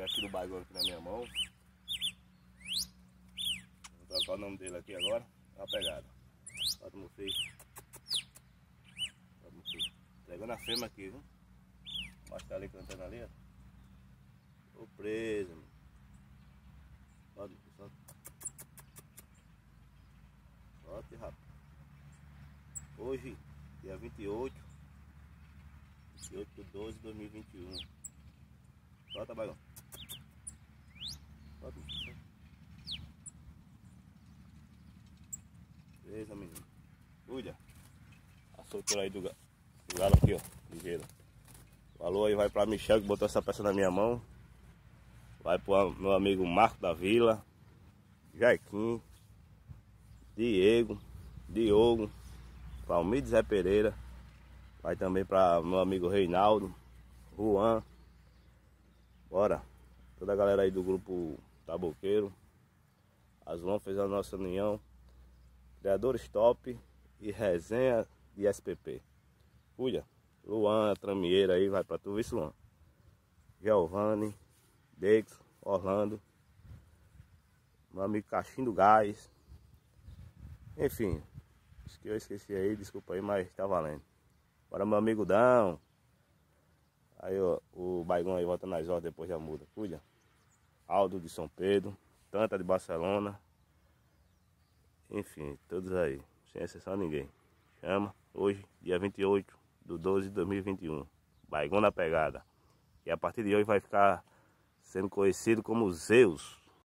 Pegar aqui do bagulho aqui na minha mão. Vou trocar o nome dele aqui agora. Dá uma pegada. Bota meu filho. Bota meu filho. Pegando a fêmea aqui, viu? Mas tá ali cantando ali, ó. Tô preso, mano. Solte, solte. Solte, rapaz. Hoje, dia 28. 28 de 12 de 2021. Solta, bagão. Solta. Beleza, menino. Cuida. A soltura aí do, ga- do galo aqui, ó. Ligeiro. Falou aí, vai pra Michel que botou essa peça na minha mão. Vai pro meu amigo Marco da Vila. Jaiquim. Diego. Diogo. Palmeiras Zé Pereira. Vai também para meu amigo Reinaldo. Juan. Bora. Toda a galera aí do grupo Taboqueiro. As vão fez a nossa união. Criadores Top e resenha de SPP. Cuida. Luan, Tramieira aí, vai pra tu, isso Luan. Giovanni, Dex, Orlando. Meu amigo Caixinho do Gás. Enfim, isso que eu esqueci aí, desculpa aí, mas tá valendo. Bora meu amigo Dão. Aí ó, o Baigão aí volta nas horas depois da muda. Cuida. Aldo de São Pedro. Tanta de Barcelona. Enfim, todos aí. Sem exceção a ninguém. Chama. Hoje, dia 28 de 12 de 2021. Baigão na pegada. E a partir de hoje vai ficar sendo conhecido como Zeus.